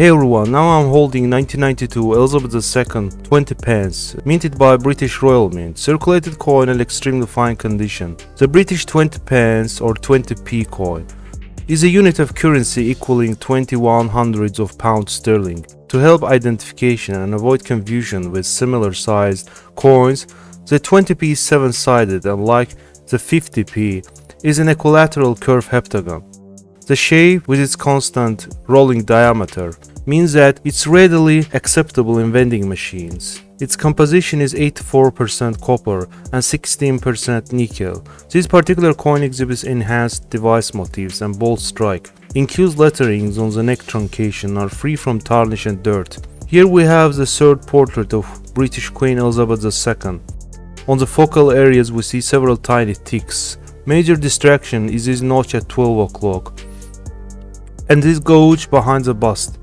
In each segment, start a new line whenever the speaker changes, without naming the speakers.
Hey everyone, now I'm holding 1992 Elizabeth II 20 pence, minted by British Royal Mint, circulated coin in extremely fine condition. The British 20 pence or 20p coin is a unit of currency equaling 21 hundreds of pounds sterling. To help identification and avoid confusion with similar sized coins, the 20p is 7-sided and like the 50p is an equilateral curved heptagon. The shape, with its constant rolling diameter, means that it's readily acceptable in vending machines. Its composition is 84% copper and 16% nickel. This particular coin exhibits enhanced device motifs and bold strike. Incused letterings on the neck truncation are free from tarnish and dirt. Here we have the third portrait of British Queen Elizabeth II. On the focal areas we see several tiny ticks. Major distraction is this notch at 12 o'clock and this gouge behind the bust.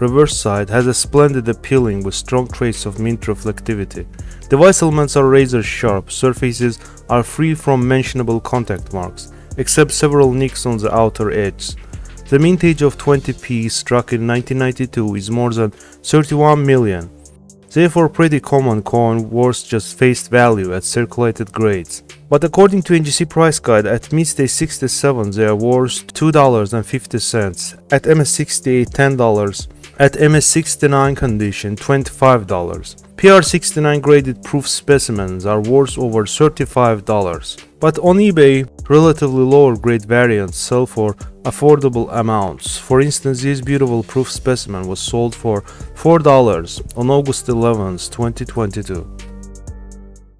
Reverse side has a splendid appealing with strong trace of mint reflectivity. Device elements are razor sharp, surfaces are free from mentionable contact marks, except several nicks on the outer edges. The mintage of 20p struck in 1992 is more than 31 million, therefore pretty common coin worth just face value at circulated grades. But according to NGC price guide, at Midday 67 they are worth $2.50, at MS68 $10, at MS69 condition $25. PR69 graded proof specimens are worth over $35, but on eBay, relatively lower grade variants sell for affordable amounts. For instance, this beautiful proof specimen was sold for $4 on August 11, 2022.